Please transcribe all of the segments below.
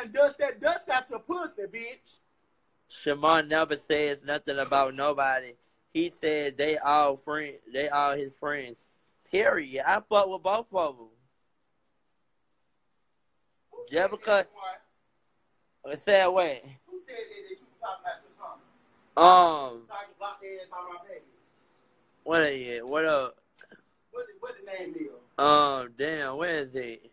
and dust that dust out your pussy, bitch. Shamar never says nothing about nobody. He said they all friends. They all his friends. Period. I fuck with both of them. Just because. Say what? Who said that they keep talking about your comment? Um. Talking about their ass on my page. What is it? What up? What the, what the name is? Um. Damn. Where is it?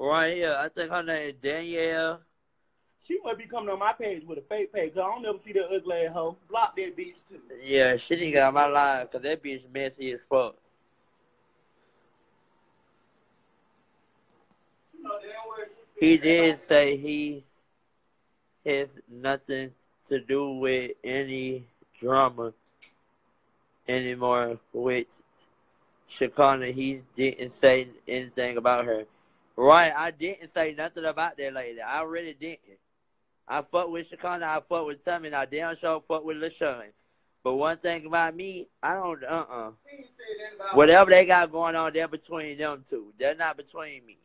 Right here. I think her name is Danielle. She must be coming on my page with a fake page. Cause I don't never see that ugly ass hoe. Block that bitch too. Yeah, she didn't get on my live because that bitch messy as fuck. You know damn well you He did say he's has nothing to do with any drama anymore with Shekinah. He didn't say anything about her. Right, I didn't say nothing about that lady. I really didn't. I fuck with Shekinah, I fuck with Tommy, and I damn sure fuck with Lashun. But one thing about me, I don't, uh-uh. Whatever they got going on, they're between them two. They're not between me.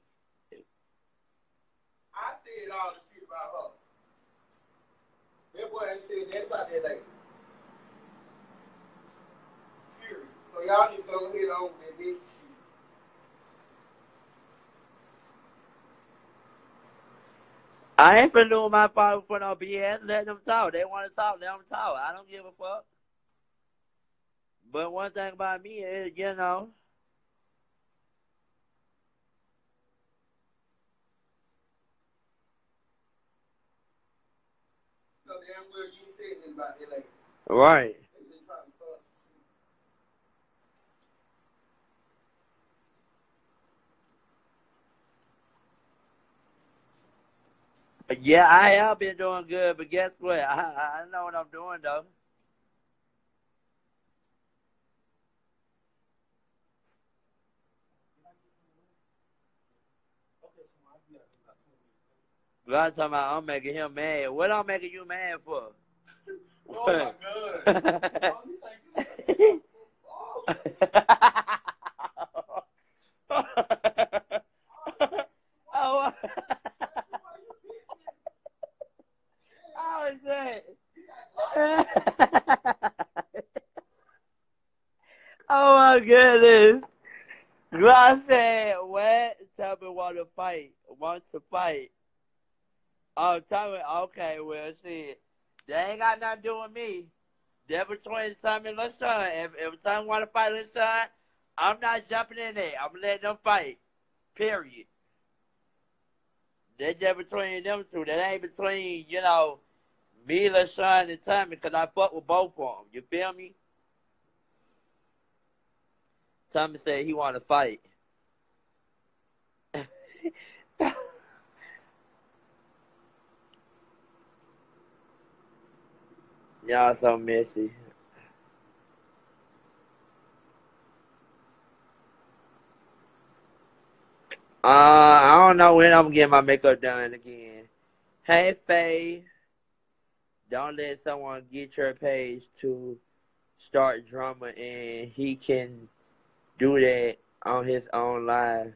I said all the shit about her. That boy ain't said nothing about that lady. So y'all need to go ahead on that bitch I ain't finna do my father for no BS. Let them talk. They want to talk. Let them talk. I don't give a fuck. But one thing about me is, you know, So damn well you ain't said nothing about that lady. right. They just trying to start. Yeah, I have been doing good, but guess what? I, I know what I'm doing though. God talking about I'm making him mad. What I'm making you mad for? Oh my god. Oh, you think you- Oh, oh, how is that? My goodness. God said, what? Tell want to fight. Wants to fight. Oh, me, okay, well, see, They ain't got nothing to do with me. They're between Tommy and Lashun. If, if Tommy want to fight Lashun, I'm not jumping in there. I'm letting them fight. Period. They're just between them two. That ain't between, you know, me, Lashun, and Tommy, because I fuck with both of them. You feel me? Tommy said he want to fight. Y'all so messy. Uh, I don't know when I'm getting my makeup done again. Hey, Faye. Don't let someone get your page to start drama and he can do that on his own live.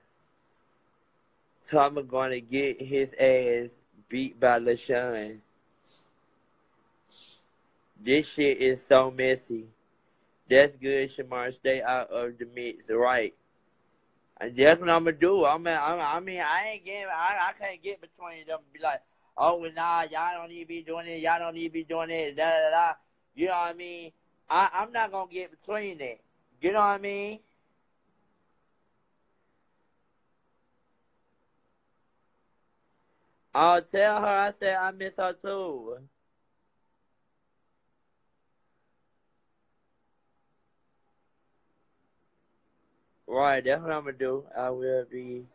So I'm to get his ass beat by Lashun. This shit is so messy. That's good, Shamar. Stay out of the mix, right? And that's what I'm gonna do. I'm, gonna, I'm I mean, I ain't getting, I, I can't get between them. Be like, oh, well, nah, y'all don't need to be doing it. Y'all don't need to be doing it. Da da da. You know what I mean? I, I'm not gonna get between that. You know what I mean? I'll tell her. I said I miss her too. Right, that's what I'm gonna do. I will be.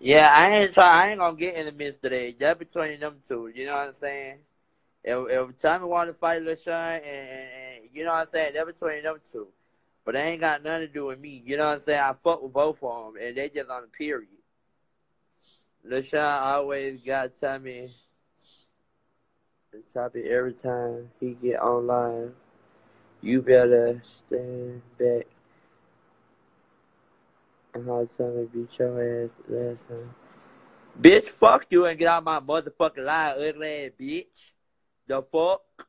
Yeah, I ain't try. I ain't gonna get in the midst that. That between them two. You know what I'm saying? If, if Tommy want to fight Lashun, and, and, and you know what I'm saying, that between them two. But they ain't got nothing to do with me. You know what I'm saying? I fuck with both of them, and they just on a period. Lashun always got Tommy the topic every time he get online. You better stand back. And how somebody beat your ass last time. Bitch, fuck you and get out my motherfucking line, ugly ass bitch. The fuck?